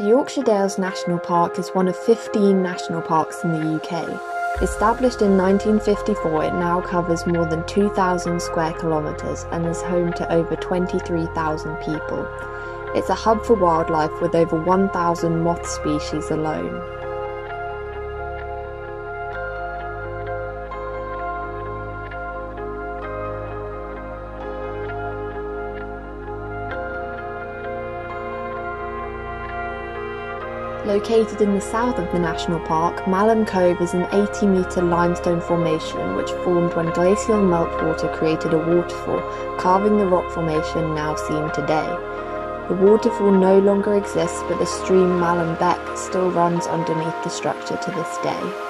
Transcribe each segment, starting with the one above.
The Yorkshire Dales National Park is one of 15 national parks in the UK. Established in 1954, it now covers more than 2,000 square kilometres and is home to over 23,000 people. It's a hub for wildlife with over 1,000 moth species alone. Located in the south of the national park, Malham Cove is an 80 metre limestone formation which formed when glacial meltwater created a waterfall, carving the rock formation now seen today. The waterfall no longer exists, but the stream Malham Beck still runs underneath the structure to this day.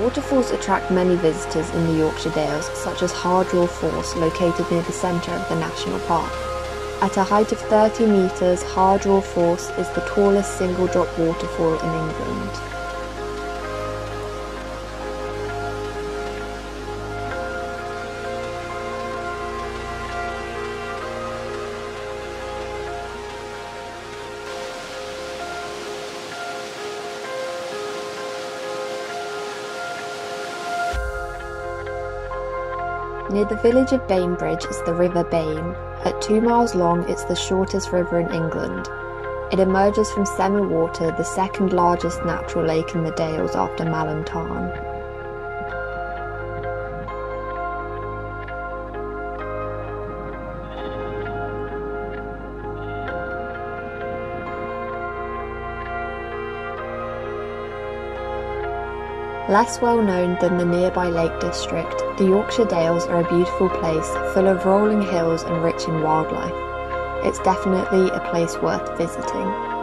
Waterfalls attract many visitors in the Yorkshire Dales, such as Hardraw Falls, located near the centre of the national park. At a height of 30 metres, Hardraw Falls is the tallest single drop waterfall in England. Near the village of Bainbridge is the River Bain. At two miles long, it's the shortest river in England. It emerges from Semerwater, the second largest natural lake in the Dales after Malham Tarn. Less well known than the nearby Lake District, the Yorkshire Dales are a beautiful place full of rolling hills and rich in wildlife. It's definitely a place worth visiting.